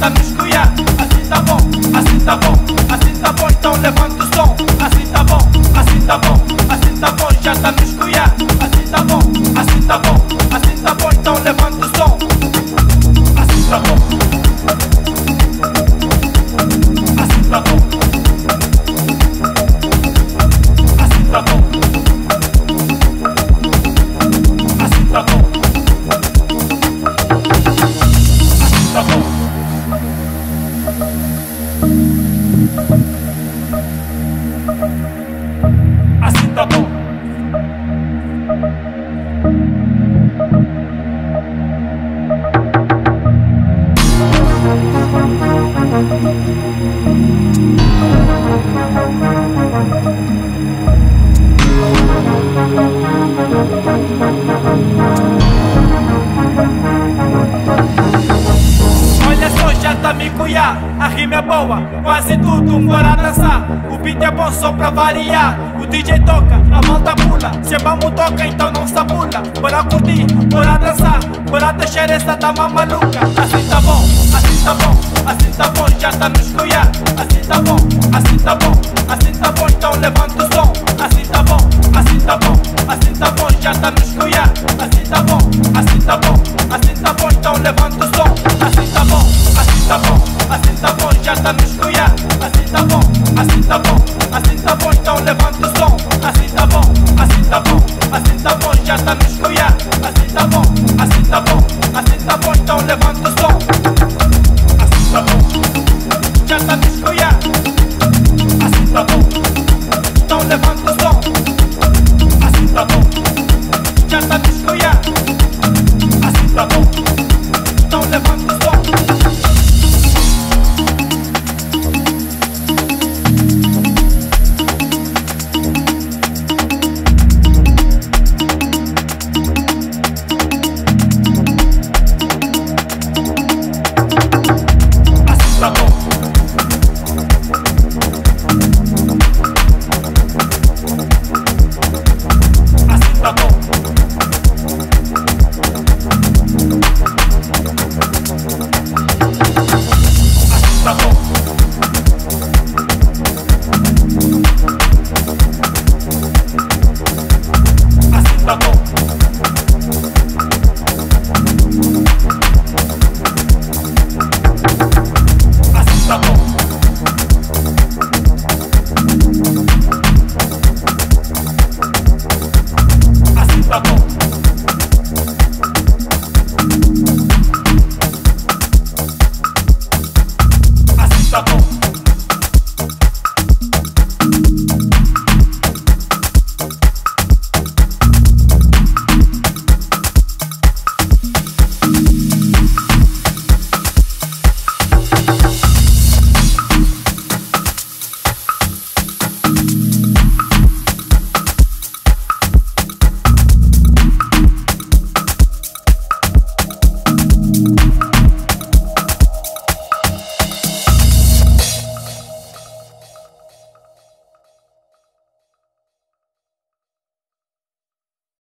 Kamishkuya, assis d'avant, assis d'avant, assis d'avant, dans le vent de son, assis d'avant, assis d'avant, assis d'avant, Jakamishkuya. Tapón. a rima é boa, quase tudo fora dançar. O beat é bom só pra variar. O DJ toca, a malta pula. Se é a mão toca, então não sabula. Bora curtir, bora dançar, bora deixar essa dama maluca. Assim tá bom, assim tá bom, assim tá bom, já tá nos coiar. Assim tá bom, assim tá bom, assim tá bom, então levanta o